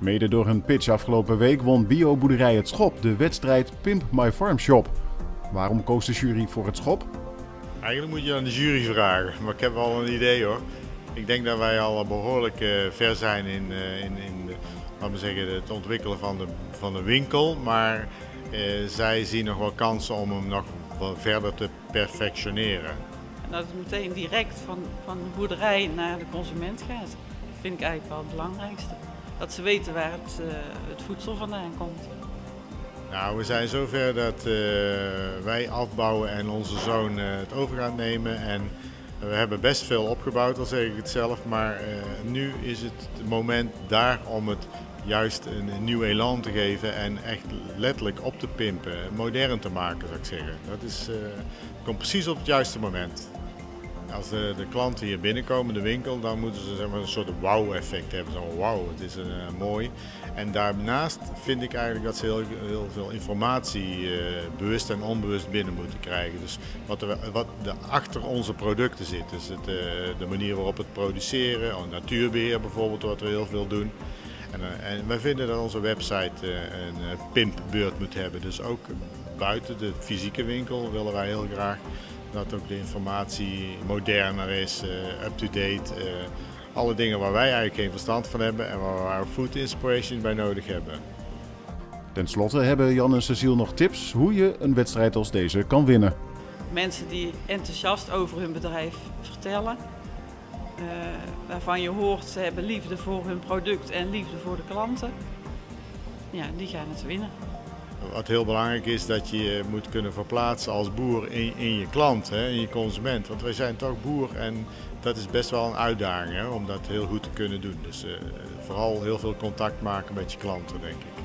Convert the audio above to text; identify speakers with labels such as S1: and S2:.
S1: Mede door hun pitch afgelopen week won Bioboerderij Het Schop de wedstrijd Pimp My Farm Shop. Waarom koos de jury voor het schop?
S2: Eigenlijk moet je aan de jury vragen, maar ik heb wel een idee hoor. Ik denk dat wij al behoorlijk uh, ver zijn in, uh, in, in de, laten we zeggen, het ontwikkelen van de, van de winkel. Maar uh, zij zien nog wel kansen om hem nog verder te perfectioneren.
S3: En dat het meteen direct van, van de boerderij naar de consument gaat. Vind ik eigenlijk wel het belangrijkste. Dat ze weten waar het, het voedsel vandaan komt.
S2: Nou, we zijn zover dat uh, wij afbouwen en onze zoon uh, het over gaat nemen. En we hebben best veel opgebouwd, al zeg ik het zelf. Maar nu is het, het moment daar om het juist een, een, nieuw elan te geven en echt letterlijk op te pimpen, modern te maken zou ik zeggen. Dat is, komt precies op het juiste moment. Als de, de, klanten hier binnenkomen, de winkel, dan moeten ze zeg maar, een soort wow-effect hebben. Zo, wow, het is uh, mooi. En daarnaast vind ik eigenlijk dat ze heel, heel veel informatie uh, bewust en onbewust binnen moeten krijgen. Dus wat er, wat er achter onze producten zit. Dus het, uh, de manier waarop het produceren, oh, natuurbeheer bijvoorbeeld, wat we heel veel doen. En, en wij vinden dat onze website een pimpbeurt moet hebben. Dus ook buiten de fysieke winkel willen wij heel graag dat ook de informatie moderner is, uh, up-to-date. Uh, alle dingen waar wij eigenlijk geen verstand van hebben en waar we food inspiration bij nodig hebben.
S1: Ten slotte hebben Jan en Cecile nog tips hoe je een wedstrijd als deze kan winnen.
S3: Mensen die enthousiast over hun bedrijf vertellen, uh, waarvan je hoort ze hebben liefde voor hun product en liefde voor de klanten, ja, die gaan het winnen.
S2: Wat heel belangrijk is dat je je moet kunnen verplaatsen als boer in, in je klant, hè, in je consument. Want wij zijn toch boer en dat is best wel een uitdaging hè, om dat heel goed te kunnen doen. Dus uh, vooral heel veel contact maken met je klanten, denk ik.